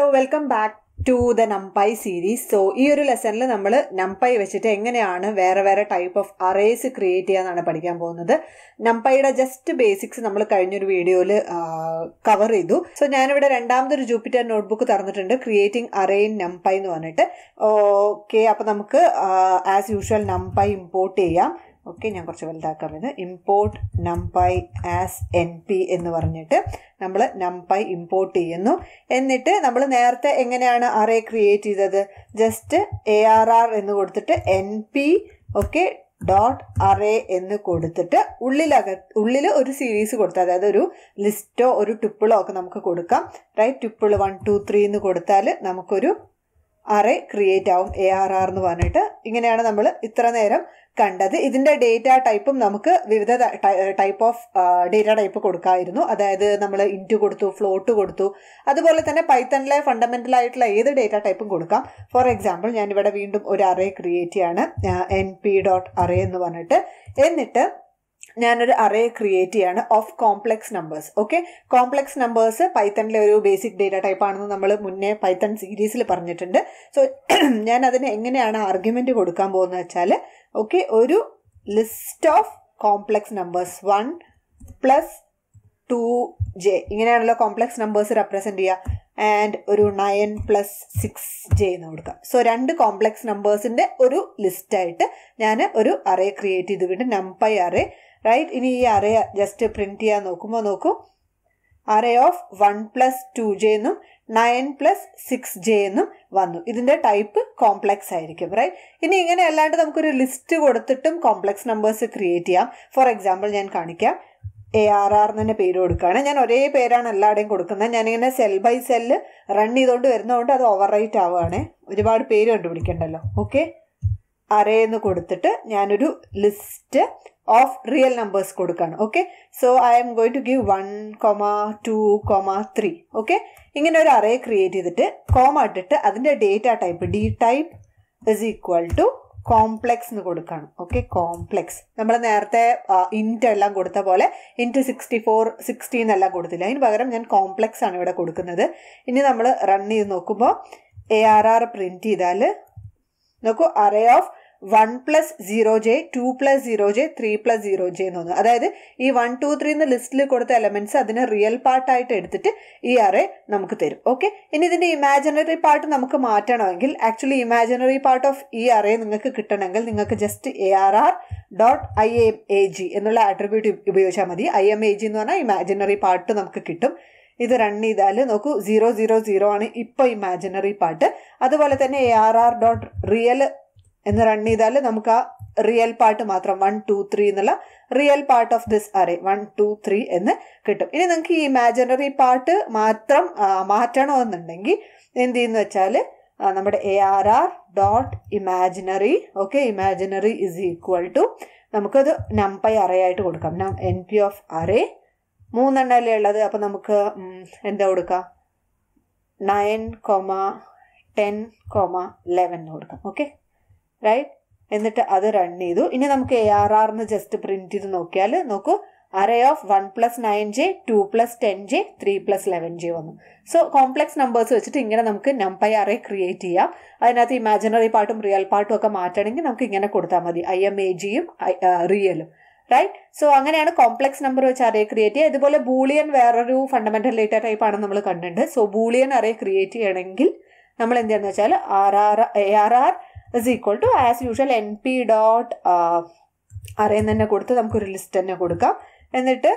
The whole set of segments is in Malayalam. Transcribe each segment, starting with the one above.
Hello welcome back to the NumPy series so ഈ ഒരു ലെസണിൽ നമ്മൾ നംപൈ വെച്ചിട്ട് എങ്ങനെയാണ് വേറെ വേറെ ടൈപ്പ് ഓഫ് അറേസ് ക്രിയേറ്റ് ചെയ്യാന്നാണ് പഠിക്കാൻ പോകുന്നത്. നംപൈയുടെ ജസ്റ്റ് ബേസിക്സ് നമ്മൾ കഴിഞ്ഞൊരു വീഡിയോയിൽ കവർ ചെയ്തു. സോ ഞാനിവിടെ രണ്ടാമതൊരു ജൂപ്പിറ്റർ നോട്ട്ബുക്ക് തുറന്നിട്ടുണ്ട് ക്രിയേറ്റിംഗ് അറേ ഇൻ നംപൈ എന്ന് പറഞ്ഞിട്ട്. ഓക്കെ അപ്പോൾ നമുക്ക് ആസ് യൂഷ്വൽ നംപൈ ഇമ്പോർട്ട് ചെയ്യാം. ഓക്കെ ഞാൻ കുറച്ച് വലുതാക്കാം ഇത്. Import NumPy as N P എന്ന് പറഞ്ഞിട്ട് നമ്മൾ നംപൈ ഇമ്പോർട്ട് ചെയ്യുന്നു. എന്നിട്ട് നമ്മൾ നേരത്തെ എങ്ങനെയാണ് അറേ ക്രിയേറ്റ് ചെയ്തത്? ജസ്റ്റ് എ ആർ ആർ എന്ന് കൊടുത്തിട്ട് N P okay dot array എന്ന് കൊടുത്തിട്ട് ഉള്ളിലക ഉള്ളിൽ ഒരു സീരീസ് കൊടുത്താൽ അതായത് ഒരു ലിസ്റ്റോ ഒരു ടുപ്പിളോ ഒക്കെ നമുക്ക് കൊടുക്കാം. Right tuple one two three എന്ന് കൊടുത്താൽ നമുക്കൊരു അറേ ക്രിയേറ്റ് ആവും. എ ആർ ആർ എന്ന് പറഞ്ഞിട്ട്. ഇങ്ങനെയാണ് നമ്മൾ ഇത്ര നേരം കണ്ടത്. ഇതിന്റെ ഡേറ്റ ടൈപ്പും നമുക്ക് വിവിധ ടൈപ്പ് ഓഫ് ഡേറ്റ ടൈപ്പ് കൊടുക്കായിരുന്നു. അതായത് നമ്മൾ ഇന്റു കൊടുത്തു ഫ്ലോട്ട് കൊടുത്തു. അതുപോലെ തന്നെ പൈത്തണിലെ ഫണ്ടമെന്റൽ ആയിട്ടുള്ള ഏത് ഡേറ്റ ടൈപ്പും കൊടുക്കാം. ഫോർ എക്സാമ്പിൾ ഞാനിവിടെ വീണ്ടും ഒരു അറേ ക്രിയേറ്റ് ചെയ്യാണ്. എൻ പി ഡോട്ട് അറേ എന്ന് പറഞ്ഞിട്ട്. എന്നിട്ട് ഞാനൊരു അറേ ക്രിയേറ്റ് ചെയ്യാണ് of complex numbers okay complex numbers പൈത്തണിലെ ഒരു ബേസിക് ഡേറ്റ ടൈപ്പ് ആണെന്ന് നമ്മൾ മുന്നേ പൈത്തൺ സീരീസിൽ പറഞ്ഞിട്ടുണ്ട്. സോ ഞാൻ അതിന് എങ്ങനെയാണ് ആർഗ്യുമെന്റ് കൊടുക്കാൻ പോകുന്നത് വെച്ചാൽ ഓക്കെ ഒരു list of complex numbers one plus two J ഇങ്ങനെയാണല്ലോ കോംപ്ലക്സ് നമ്പേഴ്സ് റെപ്രസെന്റ് ചെയ്യുക. ആൻഡ് ഒരു നയൻ പ്ലസ് സിക്സ് ജെ എന്ന് കൊടുക്കാം സോ രണ്ട് കോംപ്ലക്സ് നമ്പേഴ്സിന്റെ ഒരു ലിസ്റ്റായിട്ട് ഞാൻ ഒരു അറേ ക്രിയേറ്റ് ചെയ്ത് വീണ്ടും നംപൈ അറേ റൈറ്റ് ഇനി ഈ അറേ ജസ്റ്റ് പ്രിന്റ് ചെയ്യാൻ നോക്കുമ്പോൾ നോക്കൂ. Array of one plus two J എന്നും നയൻ പ്ലസ് സിക്സ് ജെ എന്നും വന്നു. ഇതിന്റെ ടൈപ്പ് കോംപ്ലക്സ് ആയിരിക്കും റൈറ്റ് ഇനി ഇങ്ങനെ അല്ലാണ്ട് നമുക്കൊരു ലിസ്റ്റ് കൊടുത്തിട്ടും കോംപ്ലക്സ് നമ്പേഴ്സ് ക്രിയേറ്റ് ചെയ്യാം. ഫോർ എക്സാമ്പിൾ ഞാൻ കാണിക്കാം. എ ആർ ആർ തന്നെ പേര് കൊടുക്കുകയാണ്. ഞാൻ ഒരേ പേരാണ് എല്ലാവരുടെയും കൊടുക്കുന്നത്. ഞാനിങ്ങനെ സെൽ ബൈ സെല്ല് റൺ ചെയ്തുകൊണ്ട് വരുന്നതുകൊണ്ട് അത് ഓവർ റൈറ്റ് ആവുകയാണ്. ഒരുപാട് പേര് കണ്ടുപിടിക്കണ്ടല്ലോ. ഓക്കെ അറേ എന്ന് കൊടുത്തിട്ട് ഞാനൊരു ലിസ്റ്റ് ഓഫ് റിയൽ നമ്പേഴ്സ് കൊടുക്കാണ് okay so I'm going to give one comma two comma three okay ഇങ്ങനെ ഒരു അറേ ക്രിയേറ്റ് ചെയ്തിട്ട് കോമ ഇട്ടിട്ട് അതിന്റെ data type D type is equal to complex എന്ന് കൊടുക്കണം ഓക്കെ കോംപ്ലെക്സ് നമ്മൾ നേരത്തെ ഇന്റ് എല്ലാം കൊടുത്ത പോലെ ഇന്റ് സിക്സ്റ്റി ഫോർ സിക്സ്റ്റി എന്നെല്ലാം കൊടുത്തില്ല. അതിന് പകരം ഞാൻ കോംപ്ലെക്സ് ആണ് ഇവിടെ കൊടുക്കുന്നത്. ഇനി നമ്മൾ റൺ ചെയ്ത് നോക്കുമ്പോൾ എ ആർ ആർ പ്രിന്റ് ചെയ്താൽ നോക്കൂ array of one plus zero J two plus zero J three plus zero J എന്ന് തോന്നുന്നു. അതായത് ഈ വൺ ടു ത്രീ എന്ന ലിസ്റ്റിൽ കൊടുത്ത എലമെന്റ്സ് അതിനെ റിയൽ പാർട്ടായിട്ട് എടുത്തിട്ട് ഈ അറേ നമുക്ക് തരും. ഓക്കെ ഇനി ഇതിന്റെ ഇമാജിനറി പാർട്ട് നമുക്ക് മാറ്റണമെങ്കിൽ ആക്ച്വലി ഇമാജിനറി പാർട്ട് ഓഫ് ഈ അറേ നിങ്ങൾക്ക് കിട്ടണമെങ്കിൽ നിങ്ങൾക്ക് just A R R dot I M A G എന്നുള്ള ആട്രിബ്യൂട്ട് ഉപയോഗിച്ചാൽ മതി. ഐ എം എ ജി എന്ന് പറഞ്ഞാൽ ഇമാജിനറി പാർട്ട് നമുക്ക് കിട്ടും. ഇത് റൺ ചെയ്താൽ നോക്കൂ സീറോ സീറോ സീറോ ആണ് ഇപ്പോൾ ഇമാജിനറി പാർട്ട് അതുപോലെ തന്നെ A R R dot real എന്ന് റൺ ചെയ്താൽ നമുക്ക് ആ റിയൽ പാർട്ട് മാത്രം വൺ ടു ത്രീ എന്നുള്ള real part of this array one two three എന്ന് കിട്ടും. ഇനി നിങ്ങൾക്ക് ഈ ഇമാജിനറി പാർട്ട് മാത്രം മാറ്റണമെന്നുണ്ടെങ്കിൽ എന്ത് ചെയ്യുന്ന വെച്ചാൽ നമ്മുടെ A R R dot imaginary okay imaginary is equal to നമുക്കത് നംപൈ അറേ ആയിട്ട് കൊടുക്കാം. എൻ പി ഓഫ് അറേ മൂന്നെണ്ണല്ലേ ഉള്ളത്? അപ്പോൾ നമുക്ക് എന്താ കൊടുക്കാം? Nine comma ten comma eleven കൊടുക്കാം. ഓക്കെ റൈറ്റ് എന്നിട്ട് അത് റൺ ചെയ്തു. ഇനി നമുക്ക് എ ആർ ആറിന് ജസ്റ്റ് പ്രിന്റ് ചെയ്ത് നോക്കിയാൽ നോക്കൂ. Array of one plus nine J two plus ten J three plus eleven J വന്നു. സോ കോംപ്ലക്സ് നമ്പേഴ്സ് വെച്ചിട്ട് ഇങ്ങനെ നമുക്ക് നംപൈ അറേ ക്രിയേറ്റ് ചെയ്യാം. അതിനകത്ത് ഇമാജിനറി പാർട്ടും റിയൽ പാർട്ടും ഒക്കെ മാറ്റണമെങ്കിൽ നമുക്ക് ഇങ്ങനെ കൊടുത്താൽ മതി. ഐ എം എ ജിയും റിയലും റൈറ്റ് സോ അങ്ങനെയാണ് കോംപ്ലക്സ് നമ്പർ വെച്ച് അറേ ക്രിയേറ്റ് ചെയ്യുക. ഇതുപോലെ ബൂളിയൻ വേറൊരു ഫണ്ടമെന്റൽ ഡേറ്റ ആണ് നമ്മൾ കണ്ടിട്ടുണ്ട്. സോ ബൂളിയൻ അറേ ക്രിയേറ്റ് ചെയ്യണമെങ്കിൽ നമ്മൾ എന്ത് ചെയ്യുന്നത് വെച്ചാൽ R R A R R is equal to as usual N P dot അറിയുന്ന തന്നെ കൊടുത്ത് നമുക്കൊരു ലിസ്റ്റ് തന്നെ കൊടുക്കാം. എന്നിട്ട്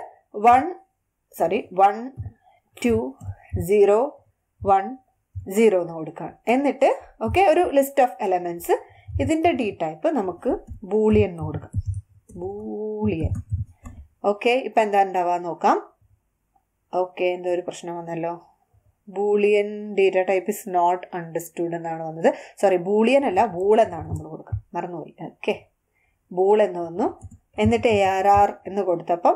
one sorry one two zero one zero എന്ന് കൊടുക്കാം. എന്നിട്ട് ഓക്കെ ഒരു ലിസ്റ്റ് ഓഫ് എലമെന്റ്സ് ഇതിന്റെ ഡി ടൈപ്പ് നമുക്ക് ബൂളിയൻ എന്ന് കൊടുക്കാം. ബൂളിയൻ ഓക്കെ ഇപ്പം എന്താ ഉണ്ടാവാൻ നോക്കാം. ഓക്കെ എന്തോ ഒരു പ്രശ്നം വന്നല്ലോ. Boolean data type is not understood എന്നാണ് വന്നത്. സോറി ബൂളിയൻ അല്ല ബൂൾ എന്നാണ് നമ്മൾ കൊടുക്കുക മറന്നുപോയി. ഓക്കെ ബൂൾ എന്ന് വന്നു. എന്നിട്ട് എ ആർ ആർ എന്ന് കൊടുത്തപ്പം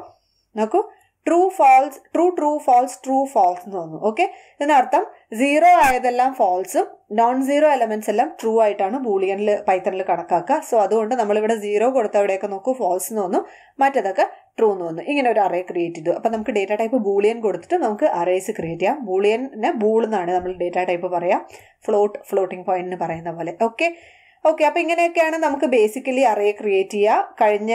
നോക്കൂ. True false true true false true false എന്ന് തോന്നുന്നു ഓക്കെ ഇതിനർത്ഥം സീറോ ആയതെല്ലാം ഫാൾസും നോൺ സീറോ എലമെന്റ്സ് എല്ലാം ട്രൂ ആയിട്ടാണ് ബൂളിയനിൽ പൈത്തണിൽ കണക്കാക്കുക. സോ അതുകൊണ്ട് നമ്മളിവിടെ സീറോ കൊടുത്ത അവിടെയൊക്കെ നോക്കൂ ഫാൾസ് എന്ന് തോന്നുന്നു മറ്റേതൊക്കെ ട്രൂ എന്ന് വന്നു. ഇങ്ങനെ ഒരു അറേ ക്രിയേറ്റ് ചെയ്തു. അപ്പം നമുക്ക് ഡേറ്റ ടൈപ്പ് ബൂളിയൻ കൊടുത്തിട്ട് നമുക്ക് അറേസ് ക്രിയേറ്റ് ചെയ്യാം. ബൂളിയനെ ബൂൾ എന്നാണ് നമ്മൾ ഡേറ്റ ടൈപ്പ് പറയാം. ഫ്ലോട്ട് ഫ്ലോട്ടിംഗ് പോയിന്റ് പറയുന്ന പോലെ. ഓക്കെ ഓക്കെ അപ്പൊ ഇങ്ങനെയൊക്കെയാണ് നമുക്ക് ബേസിക്കലി അറേ ക്രിയേറ്റ് ചെയ്യുക കഴിഞ്ഞ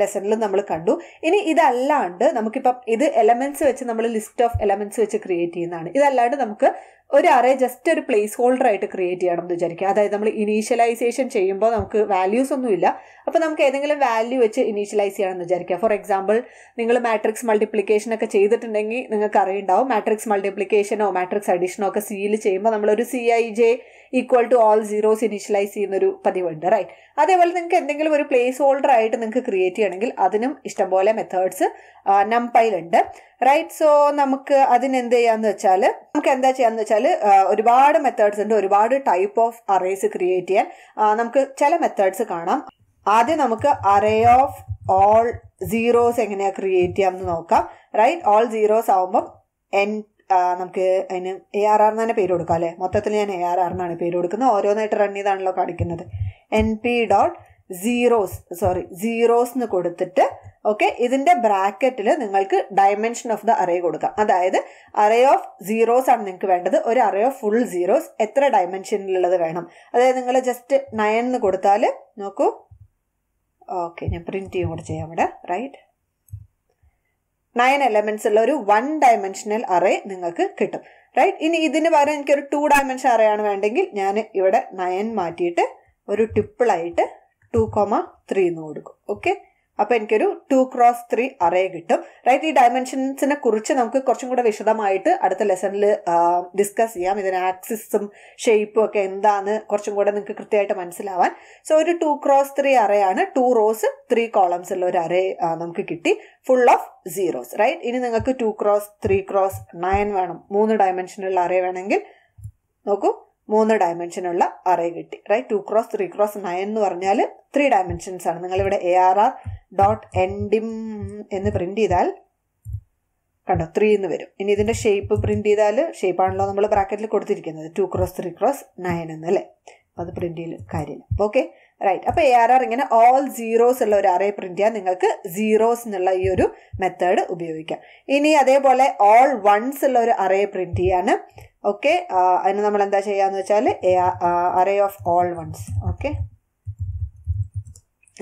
ലെസണിൽ നമ്മൾ കണ്ടു. ഇനി ഇതല്ലാണ്ട് നമുക്കിപ്പം ഇത് എലമെന്റ്സ് വെച്ച് നമ്മൾ ലിസ്റ്റ് ഓഫ് എലമെന്റ്സ് വെച്ച് ക്രിയേറ്റ് ചെയ്യുന്നതാണ്. ഇതല്ലാണ്ട് നമുക്ക് ഒരു അറേ ജസ്റ്റ് ഒരു പ്ലേസ് ഹോൾഡർ ആയിട്ട് ക്രിയേറ്റ് ചെയ്യണം എന്ന് വിചാരിക്കുക. അതായത് നമ്മൾ ഇനീഷ്യലൈസേഷൻ ചെയ്യുമ്പോൾ നമുക്ക് വാല്യൂസ് ഒന്നുമില്ല അപ്പോൾ നമുക്ക് ഏതെങ്കിലും വാല്യൂ വെച്ച് ഇനീഷ്യലൈസ് ചെയ്യണമെന്ന് വിചാരിക്കുക. ഫോർ എക്സാമ്പിൾ നിങ്ങൾ മാട്രിക്സ് മൾട്ടിപ്ലിക്കേഷൻ ഒക്കെ ചെയ്തിട്ടുണ്ടെങ്കിൽ നിങ്ങൾക്ക് അറിയുണ്ടാവും. മാട്രിക്സ് മൾട്ടിപ്ലിക്കേഷനോ മാട്രിക്സ് അഡീഷനോ ഒക്കെ സിയിൽ ചെയ്യുമ്പോൾ നമ്മളൊരു C I J equal to all zeros initialise ചെയ്യുന്നൊരു പതിവുണ്ട് റൈറ്റ് അതേപോലെ നിങ്ങൾക്ക് എന്തെങ്കിലും ഒരു പ്ലേസ് ഹോൾഡർ ആയിട്ട് നിങ്ങൾക്ക് ക്രിയേറ്റ് ചെയ്യണമെങ്കിൽ അതിനും ഇഷ്ടംപോലെ മെത്തേഡ്സ് നംപൈലുണ്ട് റൈറ്റ് സോ നമുക്ക് അതിന് എന്ത് ചെയ്യാന്ന് വെച്ചാൽ നമുക്ക് എന്താ ചെയ്യാന്ന് വെച്ചാൽ ഒരുപാട് മെത്തേഡ്സ് ഉണ്ട് ഒരുപാട് ടൈപ്പ് ഓഫ് അറേസ് ക്രിയേറ്റ് ചെയ്യാൻ. നമുക്ക് ചില മെത്തേഡ്സ് കാണാം. ആദ്യം നമുക്ക് അറേ ഓഫ് ഓൾ സീറോസ് എങ്ങനെയാ ക്രിയേറ്റ് ചെയ്യാമെന്ന് നോക്കാം. റൈറ്റ് ഓൾ സീറോസ് ആവുമ്പം എൻ നമുക്ക് അതിന് എ ആർ ആർ തന്നെ പേര് കൊടുക്കാം അല്ലേ? മൊത്തത്തിൽ ഞാൻ എ ആർ ആർ എന്നാണ് പേര് കൊടുക്കുന്നത്. ഓരോന്നായിട്ട് റൺ ചെയ്താണല്ലോ കാണിക്കുന്നത്. N P dot zeros sorry zeros എന്ന് കൊടുത്തിട്ട് ഓക്കെ ഇതിന്റെ ബ്രാക്കറ്റിൽ നിങ്ങൾക്ക് ഡയമെൻഷൻ ഓഫ് ദ അറേ കൊടുക്കാം. അതായത് അറേ ഓഫ് സീറോസ് ആണ് നിങ്ങൾക്ക് വേണ്ടത്. ഒരു അറേ ഓഫ് ഫുൾ സീറോസ് എത്ര ഡയമെൻഷനിലുള്ളത് വേണം. അതായത് നിങ്ങൾ ജസ്റ്റ് നയൻ എന്ന് കൊടുത്താൽ നോക്കൂ. ഓക്കെ ഞാൻ പ്രിന്റ് ചെയ്യും കൂടെ ചെയ്യാം ഇവിടെ റൈറ്റ് നയൻ എലമെന്റ്സ് ഉള്ള ഒരു വൺ ഡയമെൻഷനൽ അറേ നിങ്ങൾക്ക് കിട്ടും റൈറ്റ് ഇനി ഇതിന് പകരം എനിക്കൊരു ടു ഡയമെൻഷൻ അറേ ആണ് വേണ്ടെങ്കിൽ ഞാൻ ഇവിടെ നയൻ മാറ്റിയിട്ട് ഒരു ടിപ്പിളായിട്ട് ടു കോമ ത്രീ എന്ന് കൊടുക്കും. ഓക്കെ അപ്പോൾ എനിക്കൊരു ടു ക്രോസ് ത്രീ അറേ കിട്ടും. റൈറ്റ് ഈ ഡയമെൻഷൻസിനെ കുറിച്ച് നമുക്ക് കുറച്ചും കൂടെ വിശദമായിട്ട് അടുത്ത ലെസണിൽ ഡിസ്കസ് ചെയ്യാം. ഇതിന് ആക്സിസും ഷേപ്പും ഒക്കെ എന്താന്ന് കുറച്ചും കൂടെ നിങ്ങൾക്ക് കൃത്യമായിട്ട് മനസ്സിലാവാൻ. സോ ഒരു ടു ക്രോസ് ത്രീ അറേ ആണ്. ടു റോസ് ത്രീ കോളംസ് ഉള്ള ഒരു അറേ നമുക്ക് കിട്ടി. ഫുൾ ഓഫ് സീറോസ് റൈറ്റ് ഇനി നിങ്ങൾക്ക് two cross three cross nine വേണം. മൂന്ന് ഡയമെൻഷനുള്ള അറേ വേണമെങ്കിൽ നോക്കൂ. മൂന്ന് ഡയമെൻഷനുള്ള അറേ കിട്ടി. Right two cross three cross nine എന്ന് പറഞ്ഞാൽ ത്രീ ഡയമെൻഷൻസ് ആണ്. നിങ്ങളിവിടെ A R R dot ndim എന്ന് പ്രിന്റ് ചെയ്താൽ കണ്ടോ ത്രീ എന്ന് വരും. ഇനി ഇതിന്റെ ഷേപ്പ് പ്രിന്റ് ചെയ്താൽ ഷേപ്പ് ആണല്ലോ നമ്മൾ ബ്രാക്കറ്റിൽ കൊടുത്തിരിക്കുന്നത്. Two cross three cross nine എന്നല്ലേ അത് പ്രിന്റ് ചെയ്യൽ കാര്യമില്ല. ഓക്കെ റൈറ്റ് അപ്പോൾ എ ആർ ആർ ഇങ്ങനെ ഓൾ സീറോസ് ഉള്ള ഒരു അറേ പ്രിന്റ് ചെയ്യാൻ നിങ്ങൾക്ക് സീറോസ് എന്നുള്ള ഈ ഒരു മെത്തേഡ് ഉപയോഗിക്കാം. ഇനി അതേപോലെ ഓൾ വൺസ് ഉള്ള ഒരു അറേ പ്രിന്റ് ചെയ്യാൻ ഓക്കെ അതിന് നമ്മൾ എന്താ ചെയ്യാന്ന് വെച്ചാൽ array of all ones okay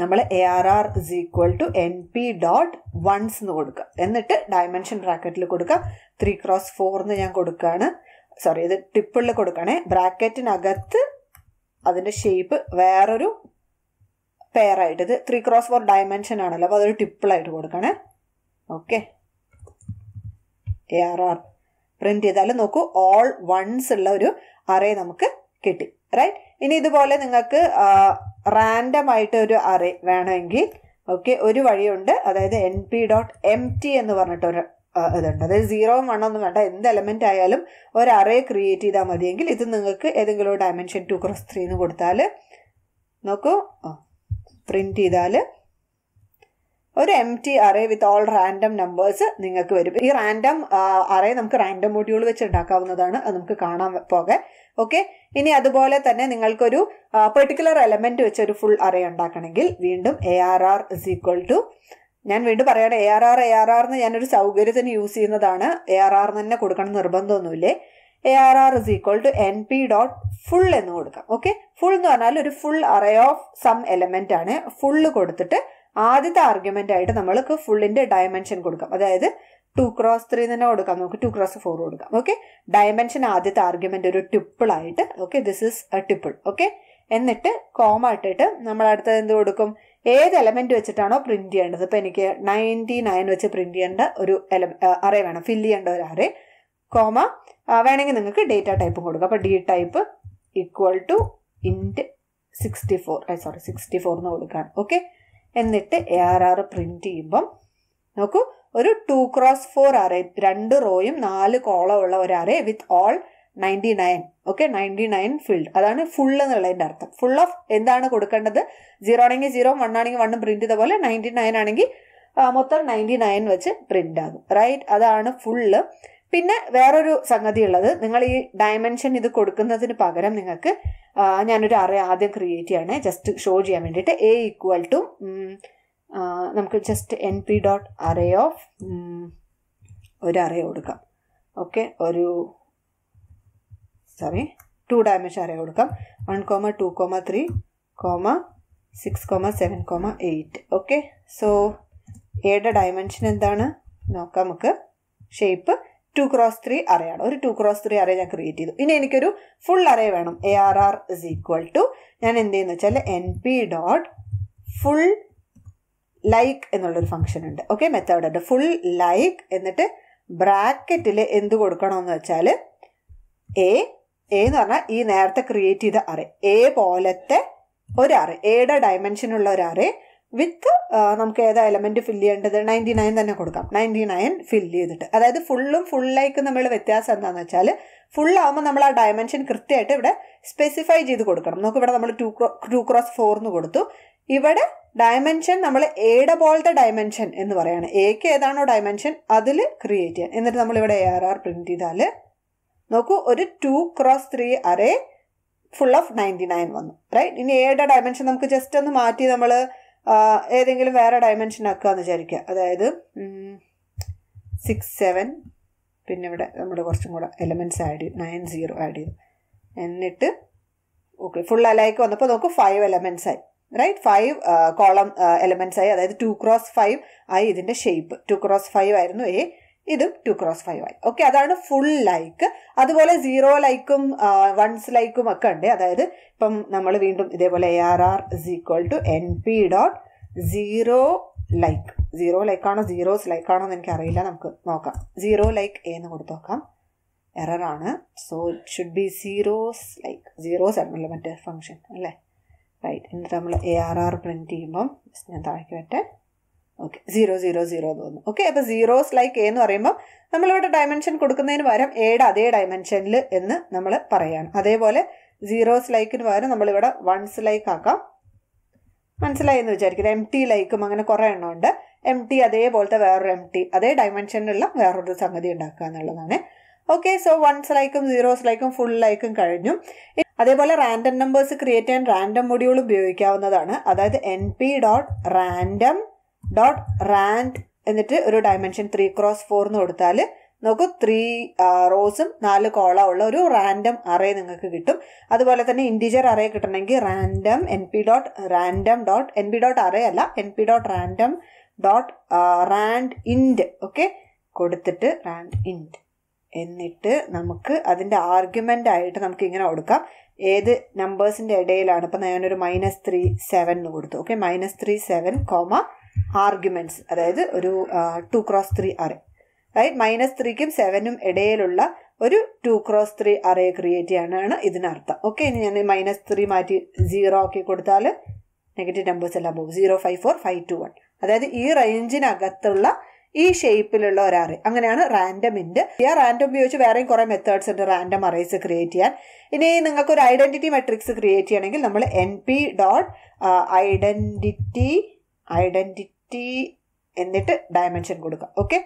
നമ്മൾ A R R is equal to N P dot ones എന്ന് കൊടുക്കുക. എന്നിട്ട് ഡയമെൻഷൻ ബ്രാക്കറ്റിൽ കൊടുക്കുക. ത്രീ ക്രോസ് ഫോർ എന്ന് ഞാൻ കൊടുക്കുകയാണ്. സോറി ഇത് ടിപ്പിളിൽ കൊടുക്കണേ ബ്രാക്കറ്റിനകത്ത് അതിന്റെ ഷേപ്പ് വേറൊരു പെയറായിട്ട് ഇത് ത്രീ ക്രോസ് ഫോർ ഡയമെൻഷൻ ആണല്ലോ. അപ്പോൾ അതൊരു ടിപ്പിളായിട്ട് കൊടുക്കണേ okay A R R print ചെയ്താൽ നോക്കൂ ഓൾ വൺസ് ഉള്ള ഒരു അറേ നമുക്ക് കിട്ടി. റൈറ്റ് ഇനി ഇതുപോലെ നിങ്ങൾക്ക് റാൻഡം ആയിട്ട് ഒരു അറേ വേണമെങ്കിൽ ഓക്കെ ഒരു വഴിയുണ്ട്. അതായത് N P dot empty എന്ന് പറഞ്ഞിട്ടൊരു ഇതുണ്ട്. അതായത് സീറോ വൺ ഒന്നും വേണ്ട എന്ത് എലമെന്റ് ആയാലും ഒരു അറേ ക്രിയേറ്റ് ചെയ്താൽ മതിയെങ്കിൽ ഇത് നിങ്ങൾക്ക് ഏതെങ്കിലും ഡയമെൻഷൻ ടു ക്രോസ് ത്രീ എന്ന് കൊടുത്താൽ നോക്കൂ പ്രിന്റ് ചെയ്താൽ ഒരു empty array with all random numbers നിങ്ങൾക്ക് വരും. ഈ റാൻഡം അറേ നമുക്ക് റാൻഡം മൊഡ്യൂൾ വെച്ച് ഉണ്ടാക്കാവുന്നതാണ്. അത് നമുക്ക് കാണാൻ പോകെ ഓക്കെ ഇനി അതുപോലെ തന്നെ നിങ്ങൾക്കൊരു പെർട്ടിക്കുലർ എലമെന്റ് വെച്ച് ഒരു ഫുൾ അറേ ഉണ്ടാക്കണമെങ്കിൽ വീണ്ടും A R R is equal to ഞാൻ വീണ്ടും പറയട്ടെ A R R A R R എന്ന് ഞാനൊരു സൗകര്യത്തിന് യൂസ് ചെയ്യുന്നതാണ്. എ ആർ ആർ തന്നെ കൊടുക്കണം നിർബന്ധമൊന്നുമില്ലേ? A R R is equal to N P dot full എന്ന് കൊടുക്കാം. ഓക്കെ ഫുൾ എന്ന് പറഞ്ഞാൽ ഒരു full array of some element ആണ്. ഫുള്ള് കൊടുത്തിട്ട് ആദ്യത്തെ ആർഗ്യുമെന്റ് ആയിട്ട് നമ്മൾക്ക് ഫുള്ളിന്റെ ഡയമെൻഷൻ കൊടുക്കാം. അതായത് ടു ക്രോസ് ത്രീ തന്നെ കൊടുക്കാം. നമുക്ക് ടു ക്രോസ് ഫോർ കൊടുക്കാം. ഓക്കെ ഡയമെൻഷൻ ആദ്യത്തെ ആർഗ്യുമെന്റ് ഒരു ടിപ്പിൾ ആയിട്ട്. Okay this is a tuple okay എന്നിട്ട് കോമ ഇട്ടിട്ട് നമ്മൾ അടുത്തത് എന്ത് കൊടുക്കും? ഏത് എലമെന്റ് വെച്ചിട്ടാണോ പ്രിന്റ് ചെയ്യേണ്ടത്? ഇപ്പൊ എനിക്ക് നയന്റി നയൻ വെച്ച് പ്രിന്റ് ചെയ്യേണ്ട ഒരു അറേ വേണം. ഫില്ല് ചെയ്യേണ്ട ഒരു അറേ കോമ വേണമെങ്കിൽ നിങ്ങൾക്ക് ഡേറ്റ ടൈപ്പും കൊടുക്കാം. അപ്പോൾ D type equal to int sixty four sorry sixty four എന്ന് കൊടുക്കാണ്. ഓക്കെ എന്നിട്ട് എ ആർ ആർ പ്രിന്റ് ചെയ്യുമ്പം നോക്കൂ. ഒരു ടു ക്രോസ് ഫോർ അറേ രണ്ട് റോയും നാല് കോളം ഉള്ള ഒരു array with all ninety nine okay ninety nine filled അതാണ് ഫുൾ എന്നുള്ളതിന്റെ അർത്ഥം. ഫുൾ ഓഫ് എന്താണ് കൊടുക്കേണ്ടത്? സീറോ ആണെങ്കിൽ സീറോ വൺ ആണെങ്കിൽ വണ്ണും പ്രിന്റ് ചെയ്ത പോലെ നയന്റി നയൻ ആണെങ്കിൽ മൊത്തം നയന്റി നയൻ വെച്ച് പ്രിന്റ് ആകും. റൈറ്റ് അതാണ് ഫുള്ള് പിന്നെ വേറൊരു സംഗതി ഉള്ളത് നിങ്ങൾ ഈ ഡയമെൻഷൻ ഇത് കൊടുക്കുന്നതിന് പകരം നിങ്ങൾക്ക് ഞാനൊരു അറേ ആദ്യം ക്രിയേറ്റ് ചെയ്യണേ. ജസ്റ്റ് ഷോ ചെയ്യാൻ വേണ്ടിയിട്ട് എ ഈക്വൽ ടു നമുക്ക് just N P dot array of ഒരു അറേ കൊടുക്കാം. ഓക്കെ ഒരു സോറി ടു ഡയമെൻഷൻ അറേ കൊടുക്കാം. One comma two comma three comma six comma seven comma eight okay so എയുടെ ഡയമെൻഷൻ എന്താണ്? നോക്കാം നമുക്ക്. ഷേപ്പ് ടു ക്രോസ് ത്രീ അറയാണ് ഒരു ടു ക്രോസ് ത്രീ അറേ ഞാൻ ക്രിയേറ്റ് ചെയ്തു. ഇനി എനിക്കൊരു ഫുൾ അറേ വേണം. A R R is equal to ഞാൻ എന്ത് ചെയ്യുന്നു വെച്ചാൽ N P dot full like എന്നുള്ളൊരു ഫംഗ്ഷൻ ഉണ്ട്. ഓക്കെ മെത്തേഡ് ഉണ്ട്. ഫുൾ ലൈക്ക് എന്നിട്ട് ബ്രാക്കറ്റിൽ എന്ത് കൊടുക്കണമെന്ന് വെച്ചാൽ എ എന്ന് പറഞ്ഞാൽ ഈ നേരത്തെ ക്രിയേറ്റ് ചെയ്ത അറേ എ പോലത്തെ ഒരു അറേ എയുടെ ഡയമെൻഷനുള്ള ഒരു അറേ വിത്ത് നമുക്ക് ഏതാ എലമെന്റ് ഫില്ല് ചെയ്യേണ്ടത്? നയന്റി നയൻ തന്നെ കൊടുക്കാം. നയന്റി നയൻ ഫില്ല് ചെയ്തിട്ട്. അതായത് ഫുള്ളും ഫുൾ ലൈക്കും നമ്മൾ വ്യത്യാസം എന്താണെന്ന് വെച്ചാൽ ഫുൾ ആകുമ്പോൾ നമ്മൾ ആ ഡയമെൻഷൻ കൃത്യമായിട്ട് ഇവിടെ സ്പെസിഫൈ ചെയ്ത് കൊടുക്കണം. നമുക്ക് ഇവിടെ നമ്മൾ ടു ടു ക്രോസ് ഫോർന്ന് കൊടുത്തു. ഇവിടെ ഡയമെൻഷൻ നമ്മൾ എയുടെ പോലത്തെ ഡയമെൻഷൻ എന്ന് പറയാണ്. എക്ക് ഏതാണോ ഡയമെൻഷൻ അതിൽ ക്രിയേറ്റ് ചെയ്യാൻ എന്നിട്ട് നമ്മൾ ഇവിടെ എ ആർ ആർ പ്രിന്റ് ചെയ്താൽ നോക്കൂ ഒരു two cross three array full of ninety nine വന്നു. റൈറ്റ് ഇനി എയുടെ ഡയമെൻഷൻ നമുക്ക് ജസ്റ്റ് ഒന്ന് മാറ്റി നമ്മൾ ഏതെങ്കിലും വേറെ ഡയമെൻഷൻ ആക്കുക എന്ന് വിചാരിക്കുക അതായത് സിക്സ് സെവൻ പിന്നെ ഇവിടെ നമ്മൾ കുറച്ചും കൂടെ എലമെന്റ്സ് ആഡ് ചെയ്തു. നയൻ സീറോ ആഡ് ചെയ്തു. എന്നിട്ട് ഓക്കെ ഫുൾ അലൈക്ക് വന്നപ്പോൾ നോക്കൂ ഫൈവ് എലമെന്റ്സ് ആയി. റൈറ്റ് ഫൈവ് കോളം എലമെൻസ് ആയി അതായത് ടു ക്രോസ് ഫൈവ് ആയി ഇതിന്റെ ഷേപ്പ് ടു ക്രോസ് ഫൈവ് ആയിരുന്നു എ ഇതും ടു ക്രോസ് ഫൈവ് ആയി. ഓക്കെ അതാണ് ഫുൾ ലൈക്ക് അതുപോലെ സീറോ ലൈക്കും വൺസ് ലൈക്കും ഒക്കെ ഉണ്ട്. അതായത് ഇപ്പം നമ്മൾ വീണ്ടും ഇതേപോലെ A R R is equal to N P dot zero like zero ലൈക്കാണോ zeros ലൈക്കാണോ എന്ന് എനിക്കറിയില്ല. നമുക്ക് നോക്കാം. സീറോ ലൈക്ക് എന്ന് കൊടുത്ത് നോക്കാം. എററാണ് so it should be zeros like zeros ആയിരുന്നല്ലോ മറ്റേ ഫംഗ്ഷൻ അല്ലേ? റൈറ്റ് എന്നിട്ട് നമ്മൾ എ ആർ ആർ പ്രിന്റ് ചെയ്യുമ്പം ഞാൻ താഴേക്ക് വരട്ടെ. ഓക്കെ സീറോ സീറോ സീറോ എന്ന് തോന്നുന്നു. ഓക്കെ അപ്പോൾ സീറോസ് ലൈക്ക് എ എന്ന് പറയുമ്പോൾ നമ്മളിവിടെ ഡയമെൻഷൻ കൊടുക്കുന്നതിന് പകരം എയുടെ അതേ ഡയമെൻഷനിൽ എന്ന് നമ്മൾ പറയാണ്. അതേപോലെ സീറോസ് ലൈക്കിന് പകരം നമ്മളിവിടെ വൺസ് ലൈക്ക് ആക്കാം. മനസ്സിലായി എന്ന് വിചാരിക്കുന്നത് എം ടി ലൈക്കും അങ്ങനെ കുറേ എണ്ണം ഉണ്ട്. എം ടി അതേപോലത്തെ വേറൊരു എം ടി അതേ ഡയമെൻഷനിലുള്ള വേറൊരു സംഗതി ഉണ്ടാക്കുക എന്നുള്ളതാണ്. ഓക്കെ സോ വൺസ് ലൈക്കും സീറോസ് ലൈക്കും ഫുൾ ലൈക്കും കഴിഞ്ഞു. അതേപോലെ റാൻഡം നമ്പേഴ്സ് ക്രിയേറ്റ് ചെയ്യാൻ റാൻഡം മൊഡ്യൂൾ ഉപയോഗിക്കാവുന്നതാണ്. അതായത് N P dot random dot rand എന്നിട്ട് ഒരു ഡയമെൻഷൻ ത്രീ ക്രോസ് ഫോർ എന്ന് കൊടുത്താൽ നമുക്ക് ത്രീ റോസും നാല് കോളം ഉള്ള ഒരു റാൻഡം അറേ നിങ്ങൾക്ക് കിട്ടും. അതുപോലെ തന്നെ ഇന്റീജർ അറേ കിട്ടണമെങ്കിൽ random N P dot random dot N P dot array അല്ല N P dot random dot rand int okay കൊടുത്തിട്ട് റാൻഡ് ഇൻഡ് എന്നിട്ട് നമുക്ക് അതിന്റെ ആർഗ്യുമെന്റ് ആയിട്ട് നമുക്ക് ഇങ്ങനെ കൊടുക്കാം. ഏത് നമ്പേഴ്സിന്റെ ഇടയിലാണ്? ഇപ്പം ഞാനൊരു മൈനസ് ത്രീ സെവൻ എന്ന് കൊടുത്തു. Okay minus three seven comma arguments അതായത് ഒരു two cross three array right minus ത്രീക്കും സെവനും ഇടയിലുള്ള ഒരു two cross three array create ചെയ്യാനാണ് ഇതിനർത്ഥം. ഓക്കെ ഇനി ഞാൻ മൈനസ് ത്രീ മാറ്റി സീറോ ആക്കി കൊടുത്താൽ നെഗറ്റീവ് നമ്പേഴ്സ് എല്ലാം പോകും. Zero five four five two one അതായത് ഈ റേഞ്ചിനകത്തുള്ള ഈ ഷേപ്പിലുള്ള ഒരു അറേ അങ്ങനെയാണ് റാൻഡം ഇൻഡ് ഈ റാൻഡം ഉപയോഗിച്ച് വേറെയും കുറേ മെത്തേഡ്സ് ഉണ്ട് റാൻഡം അറേസ് ക്രിയേറ്റ് ചെയ്യാൻ. ഇനി നിങ്ങൾക്ക് ഒരു ഐഡന്റിറ്റി മെട്രിക്സ് ക്രിയേറ്റ് ചെയ്യണമെങ്കിൽ നമ്മൾ N P dot identity identity എന്നിട്ട് ഡയമെൻഷൻ കൊടുക്കുക. ഓക്കെ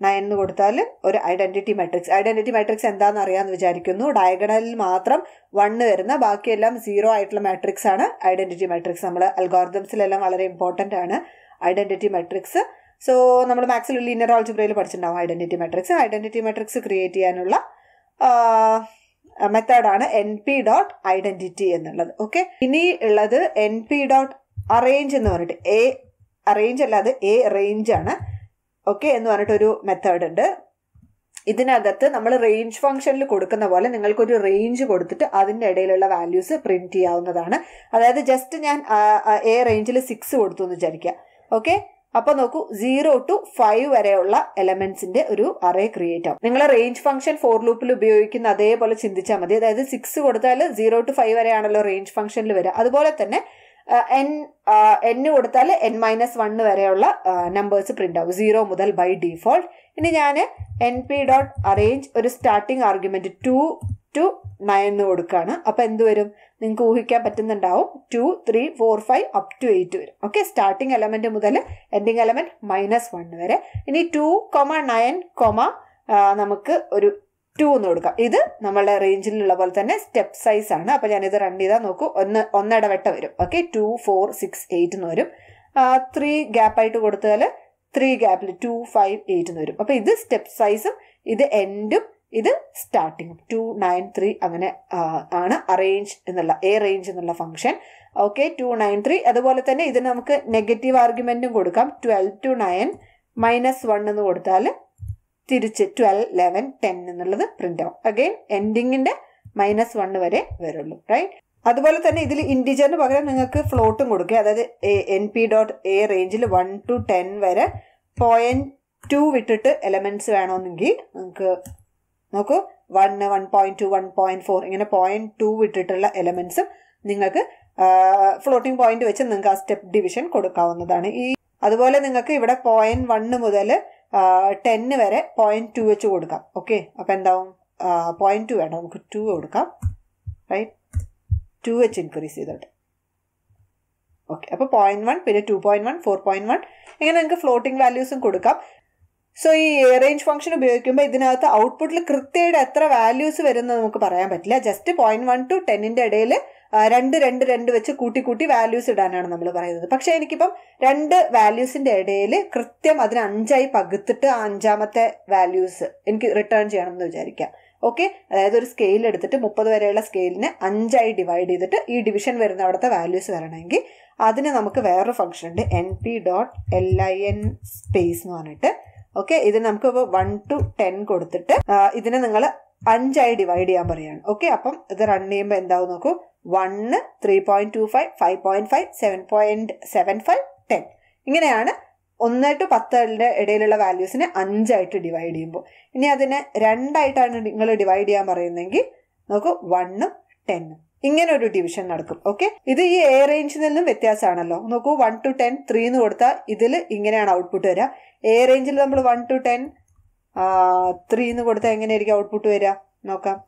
നയൻ എന്ന് കൊടുത്താൽ ഒരു ഐഡന്റിറ്റി മെട്രിക്സ് ഐഡന്റിറ്റി മെട്രിക്സ് എന്താണെന്ന് അറിയാമെന്ന് വിചാരിക്കുന്നു. ഡയഗണലിൽ മാത്രം വണ്ണ് വരുന്ന ബാക്കിയെല്ലാം സീറോ ആയിട്ടുള്ള മാട്രിക്സ് ആണ് ഐഡന്റിറ്റി മെട്രിക്സ് നമ്മൾ അൽഗോർദംസിലെല്ലാം വളരെ ഇമ്പോർട്ടന്റ് ആണ് ഐഡന്റിറ്റി മെട്രിക്സ് സോ നമ്മൾ മാക്സിൽ ലീനിയർ ആൾജിബ്രയിൽ പഠിച്ചിട്ടുണ്ടാവും identity matrix identity matrix create ചെയ്യാനുള്ള മെത്തേഡാണ് എൻ പി ഡോട്ട് ഐഡന്റിറ്റി എന്നുള്ളത്. ഓക്കെ ഇനി ഉള്ളത് എൻ പി ഡോട്ട് അറേഞ്ച് എന്ന് പറഞ്ഞിട്ട് എ അറേഞ്ച് അല്ലാതെ എ റേഞ്ച് ആണ്. ഓക്കെ എന്ന് പറഞ്ഞിട്ടൊരു മെത്തേഡ് ഉണ്ട്. ഇതിനകത്ത് നമ്മൾ റേഞ്ച് ഫംഗ്ഷനിൽ കൊടുക്കുന്ന പോലെ നിങ്ങൾക്കൊരു റേഞ്ച് കൊടുത്തിട്ട് അതിന്റെ ഇടയിലുള്ള വാല്യൂസ് പ്രിന്റ് ചെയ്യാവുന്നതാണ്. അതായത് ജസ്റ്റ് ഞാൻ എ റേഞ്ചിൽ സിക്സ് കൊടുത്തു എന്ന് വിചാരിക്കുക. ഓക്കെ അപ്പൊ നോക്കൂ സീറോ ടു ഫൈവ് വരെയുള്ള എലമെന്റ്സിന്റെ ഒരു അറേ ക്രിയേറ്റ് ആവും. നിങ്ങൾ റേഞ്ച് ഫംഗ്ഷൻ ഫോർ ലൂപ്പിൽ ഉപയോഗിക്കുന്ന അതേപോലെ ചിന്തിച്ചാൽ മതി. അതായത് സിക്സ് കൊടുത്താൽ സീറോ ടു ഫൈവ് വരെയാണല്ലോ റേഞ്ച് ഫംഗ്ഷനിൽ വരിക അതുപോലെ തന്നെ എൻ എൻ കൊടുത്താൽ എൻ മൈനസ് വണ്ണ് വരെയുള്ള നമ്പേഴ്സ് പ്രിന്റ് ആവും. സീറോ മുതൽ ബൈ ഡിഫോൾട്ട് ഇനി ഞാൻ എൻ പി ഡോട്ട് അറേഞ്ച് ഒരു starting argument two two nine കൊടുക്കുകയാണ് അപ്പൊ എന്ത് വരും? നിങ്ങൾക്ക് ഊഹിക്കാൻ പറ്റുന്നുണ്ടാവും. Two three four five up to eight വരും. ഓക്കെ സ്റ്റാർട്ടിംഗ് എലമെന്റ് മുതൽ എൻഡിങ് എലമെന്റ് മൈനസ് വൺ വരെ. ഇനി ടു കൊമ നയൻ കൊമ നമുക്ക് ഒരു ടു എന്ന് കൊടുക്കാം. ഇത് നമ്മളുടെ റേഞ്ചിലുള്ള പോലെ തന്നെ സ്റ്റെപ്പ് സൈസ് ആണ്. അപ്പോൾ ഞാനിത് റൺ ചെയ്താൽ നോക്കൂ ഒന്ന് ഒന്നിടവട്ട വരും. Okay two four six eight എന്ന് വരും. ത്രീ ഗ്യാപ്പായിട്ട് കൊടുത്താൽ ത്രീ ഗ്യാപ്പിൽ ടു ഫൈവ് എയ്റ്റ് എന്ന് വരും. അപ്പോൾ ഇത് സ്റ്റെപ്പ് സൈസും ഇത് എൻഡും ഇത് സ്റ്റാർട്ടിങ് ടു നയൻ ത്രീ അങ്ങനെ ആണ് അറേഞ്ച് എന്നുള്ള എ റേഞ്ച് എന്നുള്ള function okay two nine three അതുപോലെ തന്നെ ഇതിന് നമുക്ക് നെഗറ്റീവ് ആർഗ്യുമെന്റും കൊടുക്കാം. Twelve two nine minus one എന്ന് കൊടുത്താൽ തിരിച്ച് ട്വൽവ് ലെവൻ ടെൻ എന്നുള്ളത് പ്രിന്റ് ആവും. അഗെയിൻ എൻഡിങ്ങിന്റെ മൈനസ് വൺ വരെ വരുള്ളൂ റൈറ്റ് അതുപോലെ തന്നെ ഇതിൽ ഇൻഡിജറിന് പകരം നിങ്ങൾക്ക് ഫ്ലോട്ടും കൊടുക്കുക അതായത് എൻ പി ഡോട്ട് എ റേഞ്ചിൽ വൺ ടു ടെൻ വരെ പോയിന്റ് ടു വിട്ടിട്ട് എലമെന്റ്സ് വേണമെന്നെങ്കിൽ നിങ്ങൾക്ക് നോക്കൂ. One one point two one point four ഇങ്ങനെ പോയിന്റ് ടു വിട്ടിട്ടുള്ള എലമെന്റ്സും നിങ്ങൾക്ക് ഫ്ലോട്ടിംഗ് പോയിന്റ് വെച്ച് നിങ്ങൾക്ക് ആ സ്റ്റെപ്പ് ഡിവിഷൻ കൊടുക്കാവുന്നതാണ്. ഈ അതുപോലെ നിങ്ങൾക്ക് ഇവിടെ പോയിന്റ് വണ്ണ് മുതൽ ടെന്ന് വരെ പോയിന്റ് ടു വെച്ച് കൊടുക്കാം. ഓക്കെ അപ്പോൾ എന്താവും? പോയിന്റ് ടു വേണം. നമുക്ക് ടു കൊടുക്കാം. റൈറ്റ് ടു വെച്ച് ഇൻക്രീസ് ചെയ്തോട്ടെ. ഓക്കെ അപ്പോൾ പോയിന്റ് വൺ പിന്നെ two point one four point one ഇങ്ങനെ നിങ്ങൾക്ക് ഫ്ലോട്ടിംഗ് വാല്യൂസും കൊടുക്കാം. സോ ഈ റേഞ്ച് ഫംഗ്ഷൻ ഉപയോഗിക്കുമ്പോൾ ഇതിനകത്ത് ഔട്ട്പുട്ടിൽ കൃത്യമായിട്ട് എത്ര വാല്യൂസ് വരുന്നത് നമുക്ക് പറയാൻ പറ്റില്ല. ജസ്റ്റ് പോയിന്റ് വൺ ടു ടെന്നിന്റെ ഇടയിൽ രണ്ട് രണ്ട് രണ്ട് വെച്ച് കൂട്ടി കൂട്ടി വാല്യൂസ് ഇടാനാണ് നമ്മൾ പറയുന്നത്. പക്ഷെ എനിക്കിപ്പം രണ്ട് വാല്യൂസിന്റെ ഇടയിൽ കൃത്യം അതിന് അഞ്ചായി പകുത്തിട്ട് ആ അഞ്ചാമത്തെ വാല്യൂസ് എനിക്ക് റിട്ടേൺ ചെയ്യണം എന്ന് വിചാരിക്കാം. ഓക്കെ അതായത് ഒരു സ്കെയിൽ എടുത്തിട്ട് മുപ്പത് വരെയുള്ള സ്കെയിലിനെ അഞ്ചായി ഡിവൈഡ് ചെയ്തിട്ട് ഈ ഡിവിഷൻ വരുന്ന അവിടുത്തെ വാല്യൂസ് വരണമെങ്കിൽ അതിന് നമുക്ക് വേറൊരു ഫംഗ്ഷൻ ഉണ്ട്. N P dot L I N space എന്ന് പറഞ്ഞിട്ട്. ഓക്കെ ഇത് നമുക്ക് വൺ ടു ടെൻ കൊടുത്തിട്ട് ഇതിനെ നിങ്ങൾ അഞ്ചായി ഡിവൈഡ് ചെയ്യാൻ പറയുകയാണ് ഓക്കെ അപ്പം ഇത് റൺ ചെയ്യുമ്പോൾ എന്താവും നോക്കൂ? One three point two five five point five seven point seven five ten ഇങ്ങനെയാണ് ഒന്ന് ടു പത്തിന്റെ ഇടയിലുള്ള വാല്യൂസിനെ അഞ്ചായിട്ട് ഡിവൈഡ് ചെയ്യുമ്പോൾ ഇനി അതിനെ രണ്ടായിട്ടാണ് നിങ്ങൾ ഡിവൈഡ് ചെയ്യാൻ പറയുന്നതെങ്കിൽ നോക്കൂ വണ്ണും ടെന്നും ഇങ്ങനെ ഒരു ഡിവിഷൻ നടക്കും ഓക്കെ ഇത് ഈ എ റേഞ്ചിൽ നിന്നും വ്യത്യാസമാണല്ലോ. നോക്കൂ വൺ ടു ടെൻ ത്രീ എന്ന് കൊടുത്താൽ ഇതിൽ ഇങ്ങനെയാണ് ഔട്ട്പുട്ട് വരിക. എ റേഞ്ചിൽ നമ്മൾ വൺ ടു ടെൻ ത്രീ എന്ന് കൊടുത്താൽ എങ്ങനെയായിരിക്കും ഔട്ട്പുട്ട് വരിക? നോക്കാം.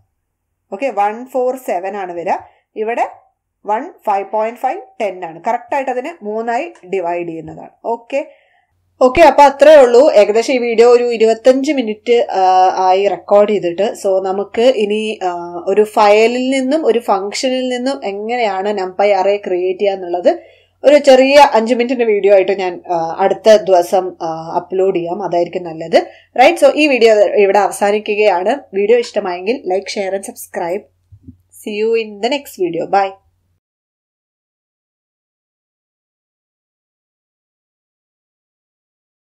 ഓക്കെ വൺ ഫോർ സെവൻ ആണ് വരിക. ഇവിടെ one five point five ten ആണ്. കറക്റ്റായിട്ട് അതിനെ മൂന്നായി ഡിവൈഡ് ചെയ്യുന്നതാണ് ഓക്കെ ഓക്കെ അപ്പൊ അത്രേ ഉള്ളൂ. ഏകദേശം ഈ വീഡിയോ ഒരു ഇരുപത്തഞ്ച് മിനിറ്റ് ആയി റെക്കോർഡ് ചെയ്തിട്ട്. സോ നമുക്ക് ഇനി ഒരു ഫയലിൽ നിന്നും ഒരു ഫംഗ്ഷനിൽ നിന്നും എങ്ങനെയാണ് നംപൈ അറേ ക്രിയേറ്റ് ചെയ്യുക എന്നുള്ളത് ഒരു ചെറിയ അഞ്ച് മിനിറ്റിന്റെ വീഡിയോ ആയിട്ട് ഞാൻ അടുത്ത ദിവസം അപ്ലോഡ് ചെയ്യാം. അതായിരിക്കും നല്ലത്. റൈറ്റ് സോ ഈ വീഡിയോ ഇവിടെ അവസാനിക്കുകയാണ്. വീഡിയോ ഇഷ്ടമായെങ്കിൽ like share and subscribe see you in the next video bye